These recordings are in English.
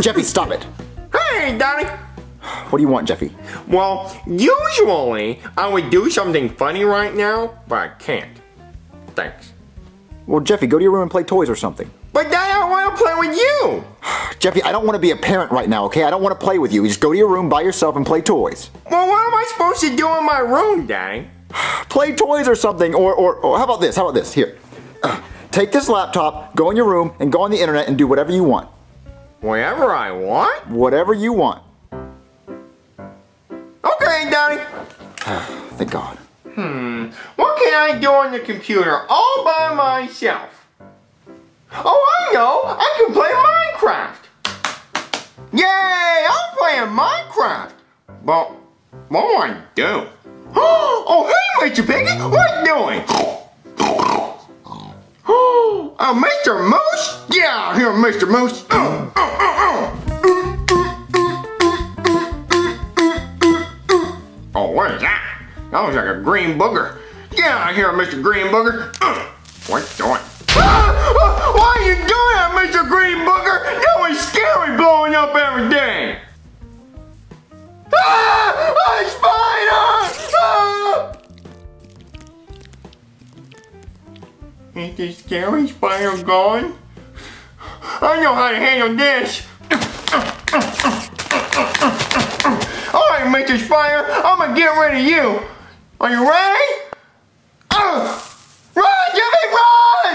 Jeffy, stop it. Hey, Daddy. What do you want, Jeffy? Well, usually I would do something funny right now, but I can't. Thanks. Well, Jeffy, go to your room and play toys or something. But Daddy, I want to play with you. Jeffy, I don't want to be a parent right now, okay? I don't want to play with you. Just go to your room by yourself and play toys. Well, what am I supposed to do in my room, Daddy? Play toys or something, or, or, or how about this? How about this? Here. Take this laptop, go in your room, and go on the internet and do whatever you want. Whatever I want? Whatever you want. Okay, Daddy. Thank God. Hmm, what can I do on the computer all by myself? Oh, I know! I can play Minecraft! Yay! I'm playing Minecraft! But, what do I do? Oh, hey, Mr. Piggy! What are you doing? Oh, uh, Mr. Moose? Yeah, here, Mr. Moose. Oh, oh, oh, oh. Oh, what is that? That looks like a green booger. Yeah, here, Mr. Green Booger. Uh, what doing? Ah, why are you doing that, Mr. Green Booger? That was scary blowing up everything. Ain't this scary spider gone? I know how to handle this. All right, Mr. Spider, I'm gonna get rid of you. Are you ready? Uh, run, Jimmy, run!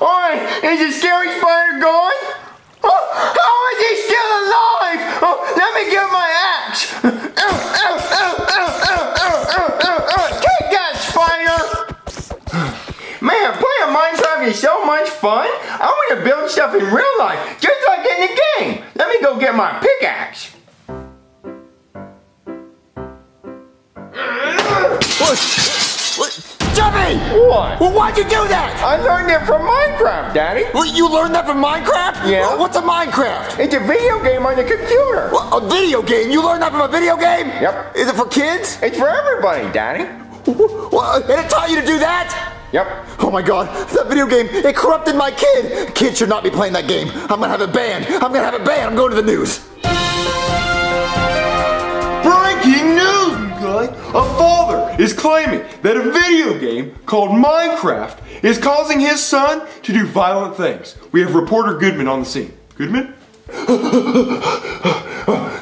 Alright, is the scary spider gone? Oh, how is he? Oh, let me get my axe. Take that, spider. Man, playing Minecraft is so much fun. I want to build stuff in real life, just like in the game. Let me go get my pickaxe. Push. Jeffy! What? Well, why'd you do that? I learned it from Minecraft, Daddy. Well, you learned that from Minecraft? Yeah. Well, What's a Minecraft? It's a video game on the computer. Well, a video game? You learned that from a video game? Yep. Is it for kids? It's for everybody, Daddy. Well, uh, and it taught you to do that? Yep. Oh my god, that video game, it corrupted my kid. Kids should not be playing that game. I'm gonna have it banned. I'm gonna have it banned. I'm going to the news. Breaking news, you guys! A father is claiming that a video game called Minecraft is causing his son to do violent things. We have reporter Goodman on the scene. Goodman?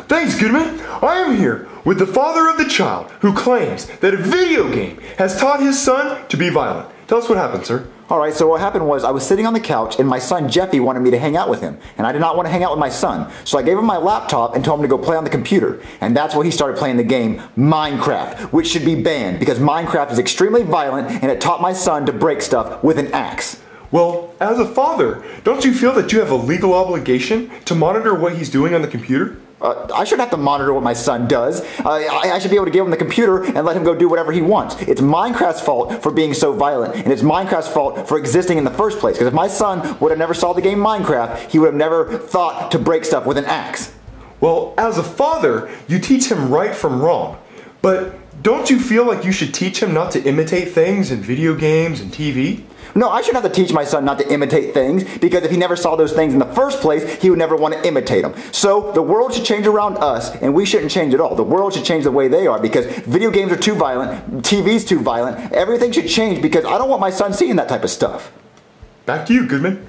Thanks, Goodman. I am here with the father of the child who claims that a video game has taught his son to be violent. Tell us what happened, sir. All right, so what happened was I was sitting on the couch and my son Jeffy wanted me to hang out with him. And I did not want to hang out with my son. So I gave him my laptop and told him to go play on the computer. And that's where he started playing the game Minecraft, which should be banned because Minecraft is extremely violent and it taught my son to break stuff with an axe. Well, as a father, don't you feel that you have a legal obligation to monitor what he's doing on the computer? Uh, I shouldn't have to monitor what my son does. Uh, I, I should be able to give him the computer and let him go do whatever he wants. It's Minecraft's fault for being so violent, and it's Minecraft's fault for existing in the first place. Because if my son would have never saw the game Minecraft, he would have never thought to break stuff with an axe. Well, as a father, you teach him right from wrong. But don't you feel like you should teach him not to imitate things in video games and TV? No, I shouldn't have to teach my son not to imitate things because if he never saw those things in the first place, he would never want to imitate them. So the world should change around us and we shouldn't change at all. The world should change the way they are because video games are too violent, TV's too violent. Everything should change because I don't want my son seeing that type of stuff. Back to you, Goodman.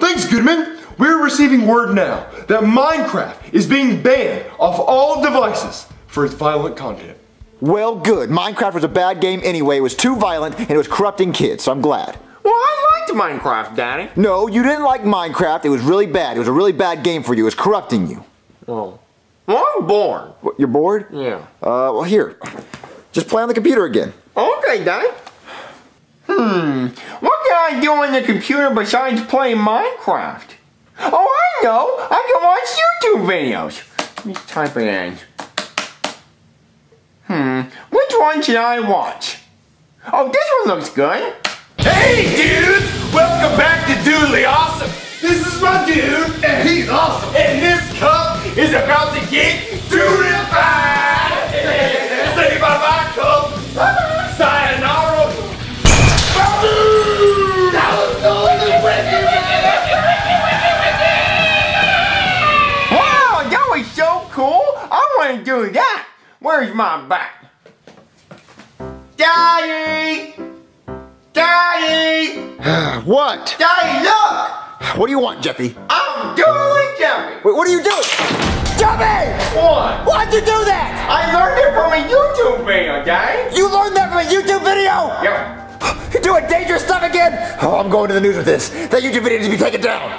Thanks, Goodman. We're receiving word now that Minecraft is being banned off all devices for its violent content. Well, good. Minecraft was a bad game anyway. It was too violent and it was corrupting kids, so I'm glad. Well, I liked Minecraft, Daddy. No, you didn't like Minecraft. It was really bad. It was a really bad game for you. It was corrupting you. Oh. Well, I'm bored. What, you're bored? Yeah. Uh, well, here. Just play on the computer again. Okay, Daddy. Hmm. What can I do on the computer besides play Minecraft? Oh, I know. I can watch YouTube videos. Let me type it in. Hmm. Which one should I watch? Oh, this one looks good. Hey dudes! Welcome back to Doodly Awesome! This is my dude, and he's awesome! And this cup is about to get dudified! Where's my bat? Daddy! Daddy! What? Daddy, look! What do you want, Jeffy? I'm doing Jeffy! Wait, what are you doing? Jeffy! What? Why'd you do that? I learned it from a YouTube video, Daddy! You learned that from a YouTube video? Yep. You're doing dangerous stuff again? Oh, I'm going to the news with this. That YouTube video needs to be taken down.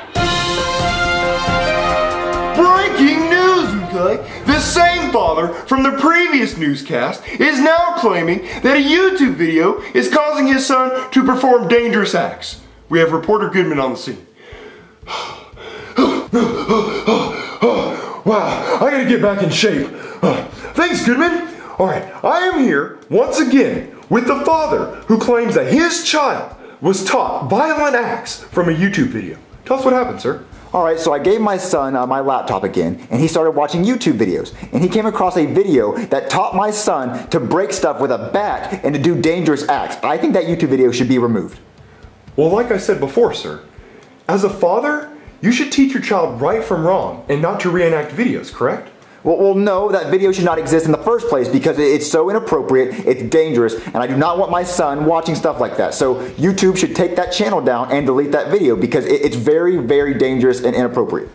Breaking news, okay? The same father from the previous newscast is now claiming that a YouTube video is causing his son to perform dangerous acts. We have reporter Goodman on the scene. wow, I gotta get back in shape. Thanks, Goodman. All right, I am here once again with the father who claims that his child was taught violent acts from a YouTube video. Tell us what happened, sir. All right, so I gave my son uh, my laptop again, and he started watching YouTube videos. And he came across a video that taught my son to break stuff with a bat and to do dangerous acts. I think that YouTube video should be removed. Well, like I said before, sir, as a father, you should teach your child right from wrong and not to reenact videos, correct? Well, well, no, that video should not exist in the first place because it's so inappropriate, it's dangerous, and I do not want my son watching stuff like that. So YouTube should take that channel down and delete that video because it's very, very dangerous and inappropriate.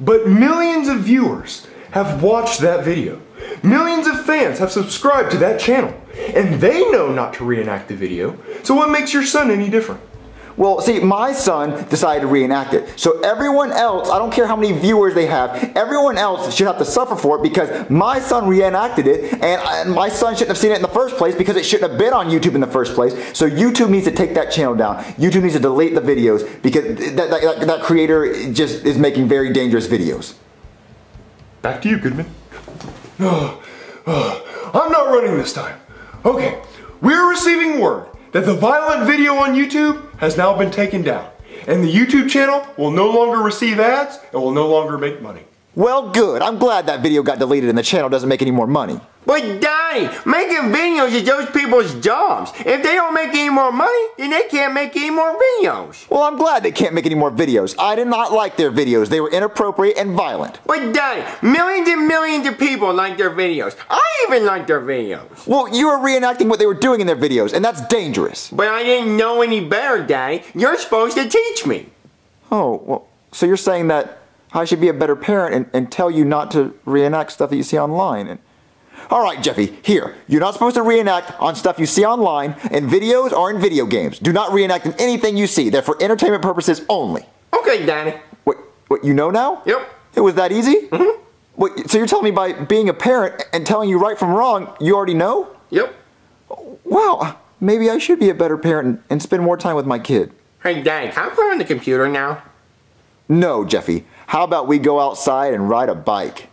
But millions of viewers have watched that video. Millions of fans have subscribed to that channel, and they know not to reenact the video. So what makes your son any different? Well, see, my son decided to reenact it. So everyone else, I don't care how many viewers they have, everyone else should have to suffer for it because my son reenacted it and, and my son shouldn't have seen it in the first place because it shouldn't have been on YouTube in the first place. So YouTube needs to take that channel down. YouTube needs to delete the videos because that, that, that, that creator just is making very dangerous videos. Back to you, Goodman. I'm not running this time. Okay, we're receiving word that the violent video on YouTube has now been taken down, and the YouTube channel will no longer receive ads and will no longer make money. Well, good. I'm glad that video got deleted and the channel doesn't make any more money. But Daddy, making videos is those people's jobs. If they don't make any more money, then they can't make any more videos. Well, I'm glad they can't make any more videos. I did not like their videos. They were inappropriate and violent. But Daddy, millions and millions of people like their videos. I even like their videos. Well, you were reenacting what they were doing in their videos, and that's dangerous. But I didn't know any better, Daddy. You're supposed to teach me. Oh, well, so you're saying that I should be a better parent and, and tell you not to reenact stuff that you see online? And, all right, Jeffy, here. You're not supposed to reenact on stuff you see online, in videos, or in video games. Do not reenact in anything you see. They're for entertainment purposes only. Okay, Danny. What, what you know now? Yep. It was that easy? Mm-hmm. What, so you're telling me by being a parent and telling you right from wrong, you already know? Yep. Wow, maybe I should be a better parent and, spend more time with my kid. Hey, Daddy, can I play on the computer now? No, Jeffy. How about we go outside and ride a bike?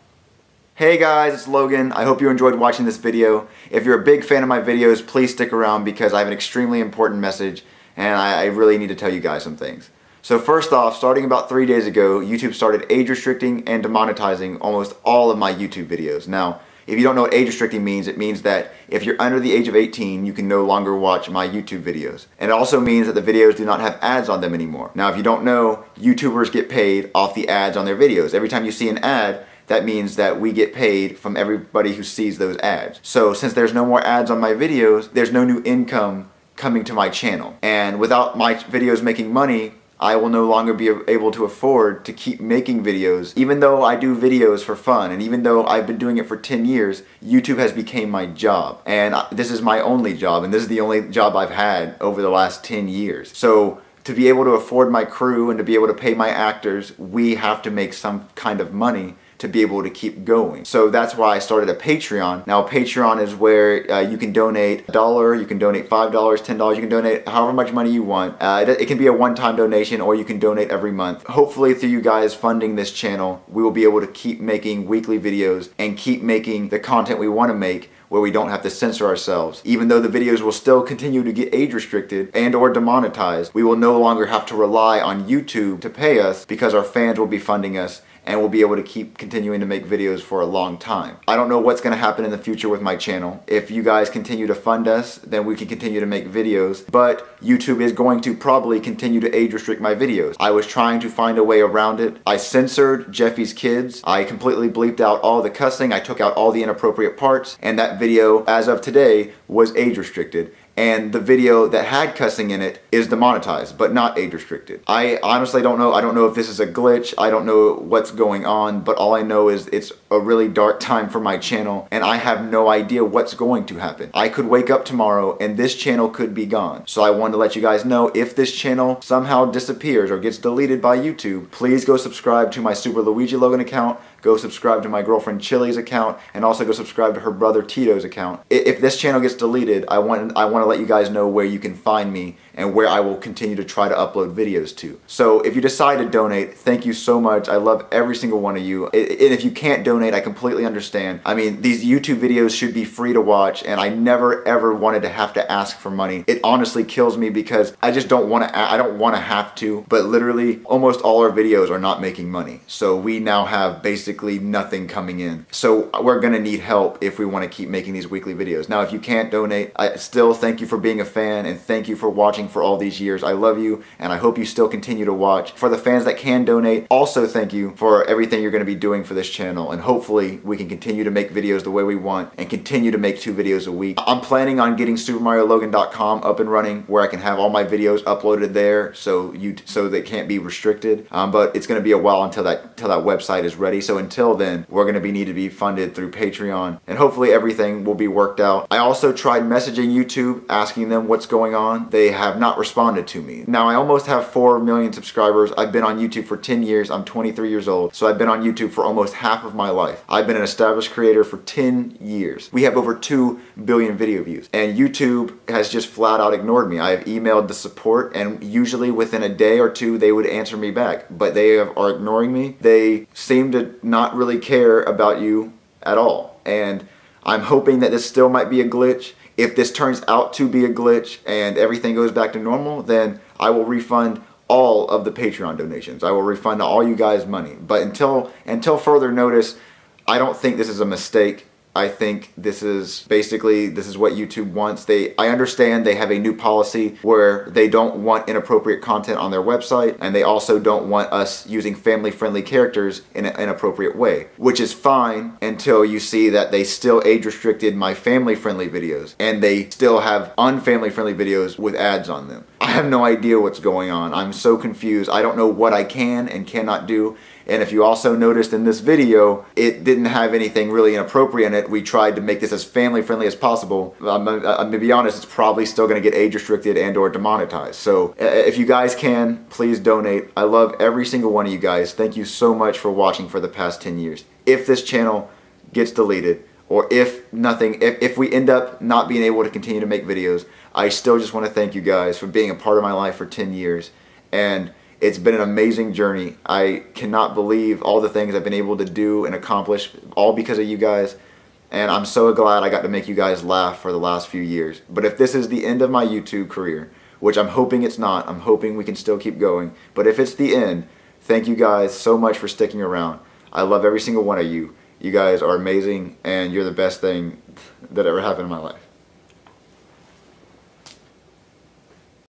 Hey guys, it's Logan. I hope you enjoyed watching this video. If you're a big fan of my videos, please stick around because I have an extremely important message and I, I really need to tell you guys some things. So first off, starting about three days ago, YouTube started age restricting and demonetizing almost all of my YouTube videos. Now, if you don't know what age restricting means, it means that if you're under the age of 18, you can no longer watch my YouTube videos. And it also means that the videos do not have ads on them anymore. Now, if you don't know, YouTubers get paid off the ads on their videos. Every time you see an ad, that means that we get paid from everybody who sees those ads. So since there's no more ads on my videos, there's no new income coming to my channel. And without my videos making money, I will no longer be able to afford to keep making videos. Even though I do videos for fun, and even though I've been doing it for 10 years, YouTube has become my job. And this is my only job, and this is the only job I've had over the last 10 years. So to be able to afford my crew and to be able to pay my actors, we have to make some kind of money to be able to keep going. So that's why I started a Patreon. Now Patreon is where uh, you can donate a dollar, you can donate $5, $10, you can donate however much money you want. Uh, it, it can be a one-time donation or you can donate every month. Hopefully through you guys funding this channel, we will be able to keep making weekly videos and keep making the content we want to make where we don't have to censor ourselves. Even though the videos will still continue to get age restricted and or demonetized, we will no longer have to rely on YouTube to pay us because our fans will be funding us and we'll be able to keep continuing to make videos for a long time. I don't know what's going to happen in the future with my channel. If you guys continue to fund us, then we can continue to make videos, but YouTube is going to probably continue to age restrict my videos. I was trying to find a way around it. I censored Jeffy's kids. I completely bleeped out all the cussing. I took out all the inappropriate parts, and that video, as of today, was age restricted and the video that had cussing in it is demonetized but not age restricted. I honestly don't know. I don't know if this is a glitch. I don't know what's going on, but all I know is it's a really dark time for my channel and I have no idea what's going to happen. I could wake up tomorrow and this channel could be gone. So I wanted to let you guys know if this channel somehow disappears or gets deleted by YouTube, please go subscribe to my Super Luigi Logan account go subscribe to my girlfriend Chili's account, and also go subscribe to her brother Tito's account. If this channel gets deleted, I want I want to let you guys know where you can find me and where I will continue to try to upload videos to. So if you decide to donate, thank you so much. I love every single one of you. And if you can't donate, I completely understand. I mean, these YouTube videos should be free to watch and I never ever wanted to have to ask for money. It honestly kills me because I just don't want to, I don't want to have to, but literally almost all our videos are not making money. So we now have basically nothing coming in. So we're gonna need help if we want to keep making these weekly videos. Now, if you can't donate, I still thank you for being a fan and thank you for watching for all these years. I love you and I hope you still continue to watch. For the fans that can donate, also thank you for everything you're to be doing for this channel and hopefully we can continue to make videos the way we want and continue to make two videos a week. I'm planning on getting SuperMarioLogan.com up and running where I can have all my videos uploaded there so you so they can't be restricted. Um, but it's to be a while until that until that website is ready. So until then, we're going to be need to be funded through Patreon and hopefully everything will be worked out. I also tried messaging YouTube asking them what's going on. They have have not responded to me. Now I almost have 4 million subscribers. I've been on YouTube for 10 years. I'm 23 years old. So I've been on YouTube for almost half of my life. I've been an established creator for 10 years. We have over 2 billion video views. And YouTube has just flat out ignored me. I have emailed the support and usually within a day or two they would answer me back. But they have, are ignoring me. They seem to not really care about you at all. And I'm hoping that this still might be a glitch if this turns out to be a glitch and everything goes back to normal, then I will refund all of the Patreon donations. I will refund all you guys money. But until until further notice, I don't think this is a mistake. I think this is basically this is what YouTube wants. They I understand they have a new policy where they don't want inappropriate content on their website and they also don't want us using family-friendly characters in an inappropriate way, which is fine until you see that they still age restricted my family-friendly videos and they still have unfamily-friendly videos with ads on them. I have no idea what's going on. I'm so confused. I don't know what I can and cannot do and if you also noticed in this video, it didn't have anything really inappropriate in it. We tried to make this as family friendly as possible. Uh, I'm, uh, I'm gonna be honest, it's probably still gonna get age restricted and or demonetized. So uh, if you guys can, please donate. I love every single one of you guys. Thank you so much for watching for the past 10 years. If this channel gets deleted, or if nothing, if, if we end up not being able to continue to make videos, I still just want to thank you guys for being a part of my life for 10 years. And it's been an amazing journey. I cannot believe all the things I've been able to do and accomplish, all because of you guys. And I'm so glad I got to make you guys laugh for the last few years. But if this is the end of my YouTube career, which I'm hoping it's not, I'm hoping we can still keep going. But if it's the end, thank you guys so much for sticking around. I love every single one of you. You guys are amazing and you're the best thing that ever happened in my life.